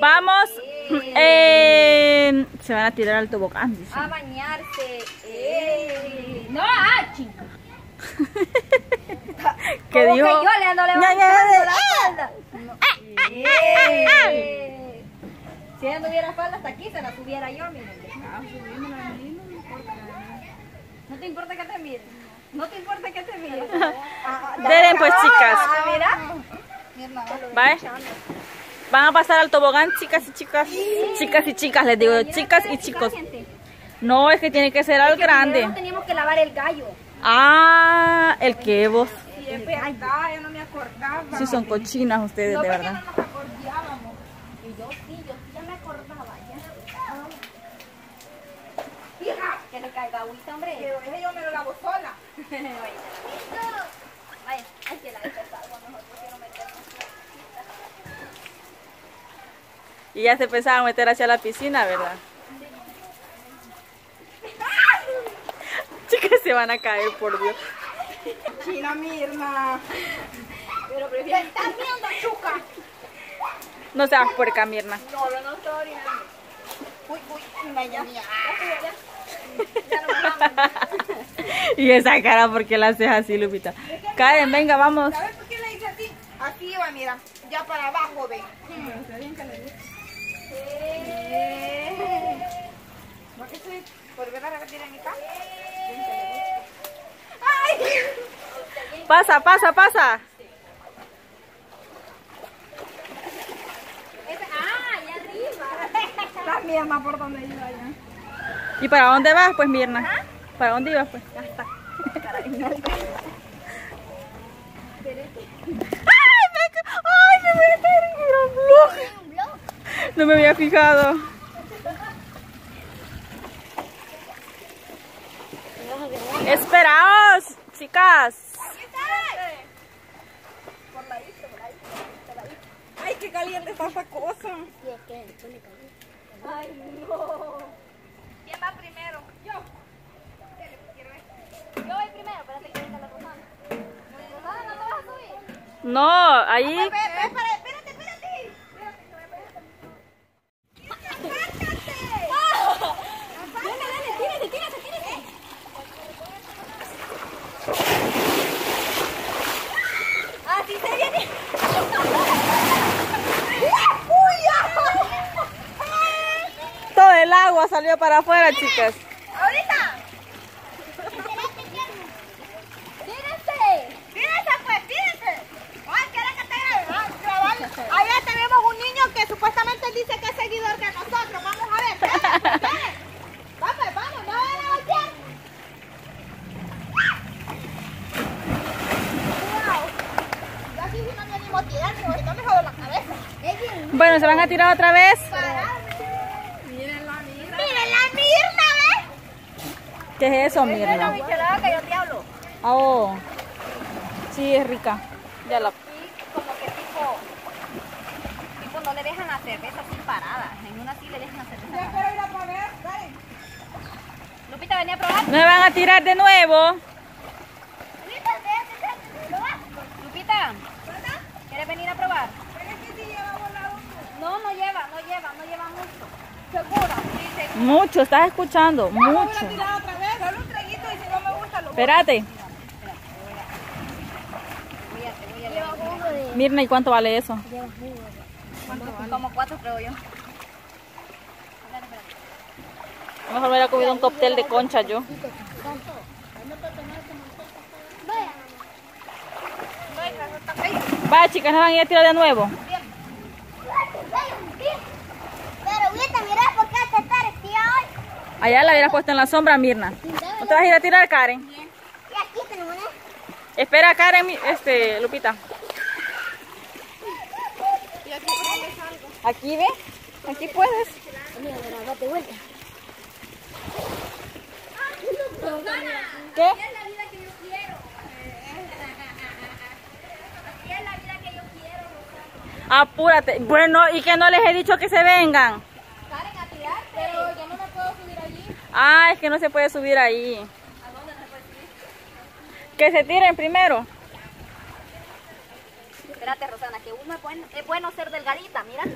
Vamos. eh, se van a tirar al tobogán. dice. A bañarse. Eh. No, ah, chica. ¿Qué Como dijo? que yo le ando levantando falda. No. Eh. Si ella no tuviera falda hasta aquí, se la tuviera yo, miren. No te importa que te mire. No te importa que te mire. Deben pues chicas. Ah, mira. ¿Vale? Van a pasar al tobogán, chicas y chicas. Chicas y chicas, les digo, chicas y chicos. No, es que tiene que ser al grande. No teníamos que lavar el gallo. Ah, el que vos. Yo no me acordaba. Sí, son cochinas ustedes, No, de verdad. no nos acordábamos. Y yo sí, yo sí ya me acordaba. Ya. Que le caiga agüita, hombre. Pero ese yo me lo lavo sola. Vaya, hay que la despertar con nosotros quiero meternos. Y ya se pensaban meter hacia la piscina, ¿verdad? Chicas, se van a caer, por Dios. China Mirna. Pero prefiero. ¡Estás viendo, chuca! No seas puerca, Mirna. No, yo no estoy orinando. Uy, uy, una ya. Ya no me vamos. y esa cara, ¿por qué la haces así, Lupita? Karen, venga, vamos. ¿Sabes por qué le hice así? Aquí va, mira. Ya para abajo, ve. ¿Por qué estoy? ¿Volver a repetir en mi casa? Pasa, pasa, pasa. ¡Ah, allá arriba! La Mirna por donde iba allá. ¿Y para dónde vas, pues, Mirna? ¿Para dónde ibas, pues? ¡Ay, me... ¡Ay, me voy a caer en! Un blog. No me había fijado. Esperaos, chicas. Ay, qué caliente está esa cosa. Ay, no. ¿Quién va primero? Yo. Yo voy primero, espérate que venga la Rosana. Rosana, ¿no te vas a subir? No, ahí. Espérate, espérate, espérate. Venga, dale, tírate, tírate, tírate. Así se viene. Todo el agua salió para afuera, chicas. Ahorita. Tírense. Fíjense, pues, fíjense. Ay, ¿quieren que te grabe? Grabar. Allá tenemos un niño que supuestamente dice que es seguidor de nosotros. Vamos a ver. Ven, ven. Vamos, vamos, no van a voltear. Wow. Yo aquí no me animo a tirarme, ahorita me jodo la cabeza. Bueno, se van a tirar otra vez. Miren la Mirna. Miren la Mirna, ¿ves? ¿Qué es eso, Esa es la Mirna? michelada que yo te hablo. Oh, sí, es rica. Ya la. Y como que tipo, tipo no le dejan la cerveza así parada. En una sí le dejan la cerveza Ya quiero ir a comer, dale. Lupita, venía a probar. No me van a tirar de nuevo. Lupita, ¿quieres venir a probar? No, no lleva, no lleva, no lleva mucho. ¿Segura? Sí, seguro. Mucho, estás escuchando. Mucho. tirar otra vez, solo un traguito y si no me gusta lo Espérate. A, a. Mirna, ¿y cuánto vale eso? Como cuatro, creo yo. Mejor me hubiera comido un cóctel de concha yo. Va, chicas, ¿no van a ir a tirar de nuevo? Pero viste, mira por qué te parecía hoy. Allá la hubieras puesto en la sombra, Mirna. ¿No te vas a ir a tirar, Karen? Y aquí tenemos una. Espera, Karen, este, Lupita. Aquí, ve. Aquí puedes. Mira, mira, date vuelta. ¿Qué? es la vida que yo quiero. Así es la vida que yo quiero. Apúrate. Bueno, y que no les he dicho que se vengan. Karen, a tirarte. Pero yo no me puedo subir allí. Ah, es que no se puede subir ahí. ¿A dónde se puede subir? Que se tiren primero. Espérate, Rosana, que uno es bueno, es bueno ser delgadita, mira.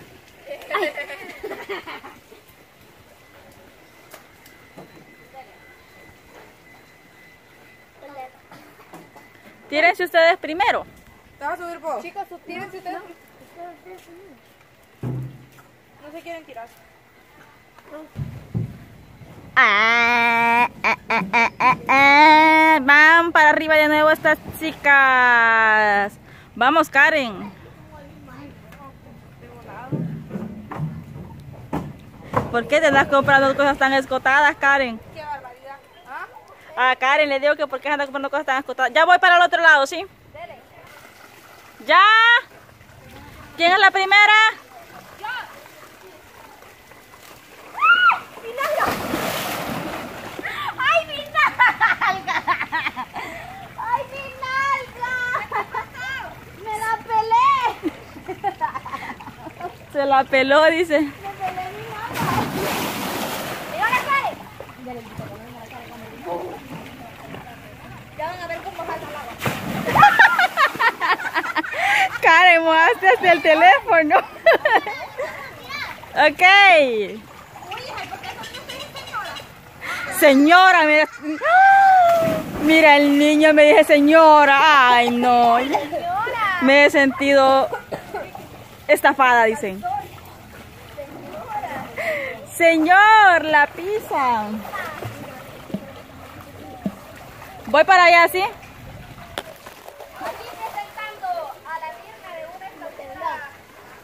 Tírense ustedes primero. ¿Te vas a subir vos? Chicos, tírense ustedes. No se quieren tirar. Ah, ah, ah, ah, ah, ah. De nuevo estas chicas. Vamos, Karen. ¿Por qué te andas comprando cosas tan escotadas, Karen? Qué barbaridad. ¿Ah? A Karen le digo que por qué andas comprando cosas tan escotadas. Ya voy para el otro lado, ¿sí? ¿Ya? ¿Quién es la primera? ¡Ay, mi nalga! ¡Ay, mi nalga! ¡Me la pelé! Se la peló, dice. ¡Me pelé. Karen, muévate hasta el teléfono. ok. Uy, hija, ¿por qué eso no soy señora? Mira. Mira, el niño me dice señora. Ay, no. Me he sentido estafada, dicen. Señor, la pizza. Voy para allá, ¿sí? Aquí presentando a la Mirna de una estacionada.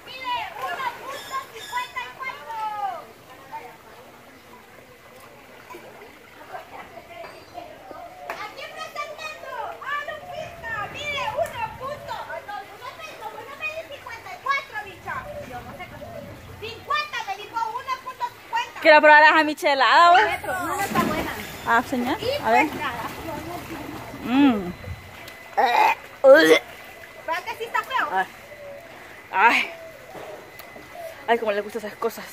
Mire, 1.54. Aquí presentando a Lupita. Mire, 1 punto. Ay, no, no me, no, no me di 54, bicha. Yo no sé qué. 50 me dijo 1.50. Quiero probar a michelada. ¿o? No, no está buena. Ah, señor. A ver. Mm. ¿Verdad que sí está feo? Ay. Ay. Ay, como le gustan esas cosas.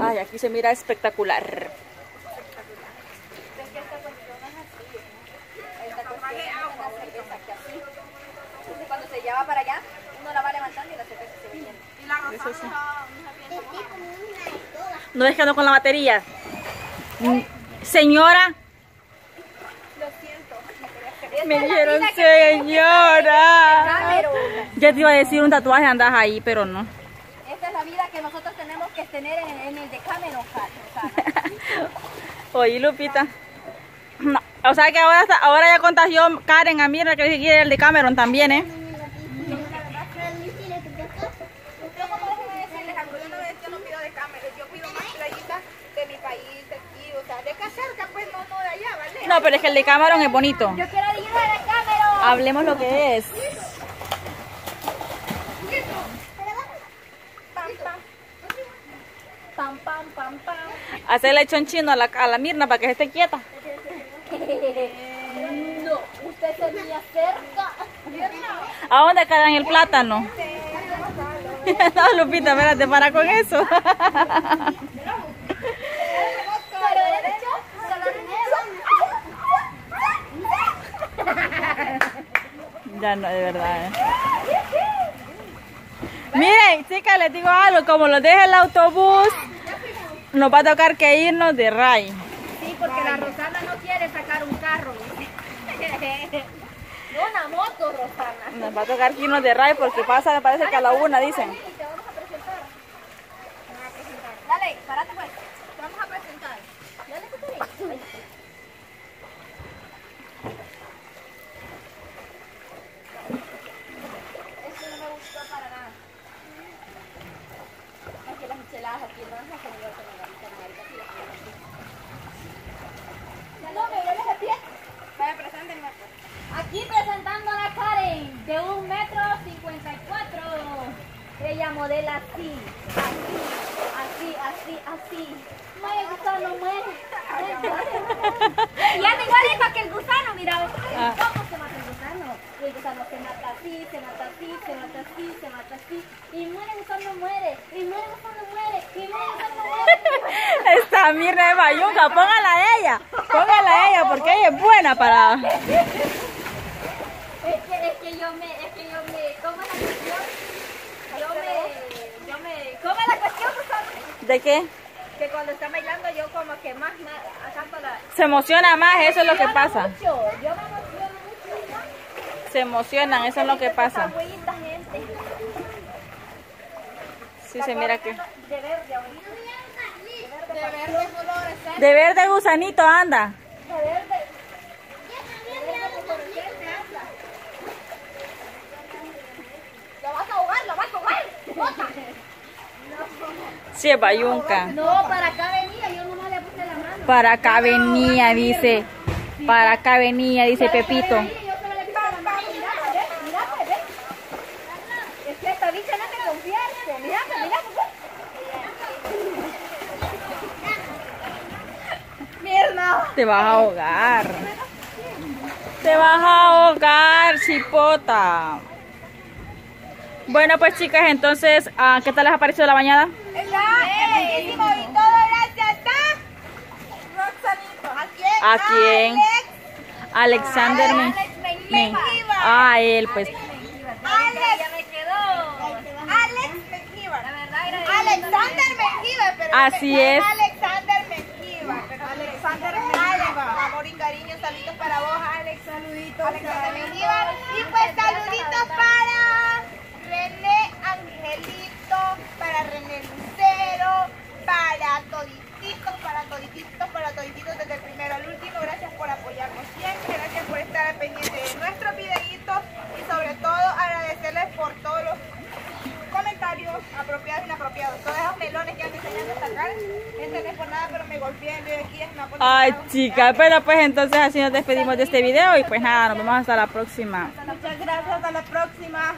Ay, aquí se mira espectacular. Cuando se lleva para allá, uno la va levantando y la cerveza se llena. Y la Rosana Eso sí. no, no se piensa. No es que ando con la batería. Señora. Me dijeron señora. Ya te iba a decir un tatuaje andas ahí, pero no. Esta es la vida que nosotros tenemos que tener en, en el de Cameron, Rosana. Oye, Lupita. No, O sea que ahora, ahora ya contagió Karen a mí, que quiere el de Cameron también, ¿eh? Yo como déjeme decirles algo, yo no, yo no pido de cámara, yo pido más playitas de mi país, de aquí, o sea, de acá cerca, pues no, no de allá, ¿vale? No, pero es que el de Cameron es bonito. Yo quiero ir a de Cameron. Hablemos lo que es. Pam, pam. Pam, pam. Hacerle chonchino a la, a la Mirna para que esté quieta. No, usted se me acerca. ¿A dónde quedan el plátano? no, Lupita, espérate, para con eso. ya no, de verdad. ¿eh? Miren, chicas, les digo algo. Como lo deje el autobús, nos va a tocar que irnos de Ray. Sí, porque la Rosana no quiere sacar un carro. Una moto, Rosana. Nos va a tocar que irnos de Ray porque pasa, me parece que a la una, dicen. Te vamos a presentar. Dale, parate pues. Te vamos a presentar. Dale, Catarina. Esto no me gustó para nada. Es que las las hacen igual que en Margarita. En Margarita sí las. Ya no, me duele el pie. Vaya, preséntenme. pues. Aquí presentando a la Karen, de un metro cincuenta y cuatro. Ella modela así, así, así, así, así. Muere gusano, muere. Y anda igualito que el gusano, mira. Ah. ¿Cómo se mata el gusano? Y el gusano se mata así, se mata así, se mata así, se mata así. Y muere gusano, muere. Y muere gusano, muere. Y muere gusano, Esta Mirna de póngala a ella. Póngala a ella porque ella es buena para... Es que, es que yo me, es que yo me, ¿cómo la cuestión? Yo me, yo me ¿De qué? Que cuando está bailando yo como que más, más la... Se emociona más, eso es lo que pasa. Mucho, yo me emociono mucho. Se emocionan, eso es lo que pasa. Sí, se mira que. De verde. De verde fluorescente. De verde gusanito anda. De verde. Lo vas a ahogar, lo vas a ahogar. Bota. Sí, bayunca. No, para acá venía, yo nomás le puse la mano. Para acá venía, dice. Para acá venía, dice Pepito. Ahí, yo solo le puse la mano. Mira, ve, mira, ve. Es que esta bicha no te confianza. Mira, mira, Mierda. Te vas a ahogar. Te vas a ahogar, chipota. Bueno, pues chicas, entonces, ah, ¿qué tal les ha parecido la bañada? Está bellísimo y todo gracias a Roxanito. ¿A quién? ¿A quién? Alex. Alexander Men- Men- Ah, él, pues. Alex. Me. Alex Mengíbar. La verdad era Alexander Mengíbar. pero Así es. Alexander Mengíbar. pero Alexander Mengíbar. Amor y cariño, saluditos para vos, Alex. Saluditos. Alexander Mengíbar. Y pues saluditos para René Angelito, para René Lucero, para todititos, para todititos, para todititos desde el primero al último. Gracias por apoyarnos siempre, gracias por estar al pendiente de nuestros videitos y sobre todo agradecerles por todos los comentarios apropiados e inapropiados. Todos esos melones que han enseñando a sacar. Este no es por nada, pero me golpeé de aquí. es una Ay, chicas, pero pues entonces así nos despedimos de este video y pues nada, nos vemos hasta la próxima. Muchas gracias, hasta la próxima.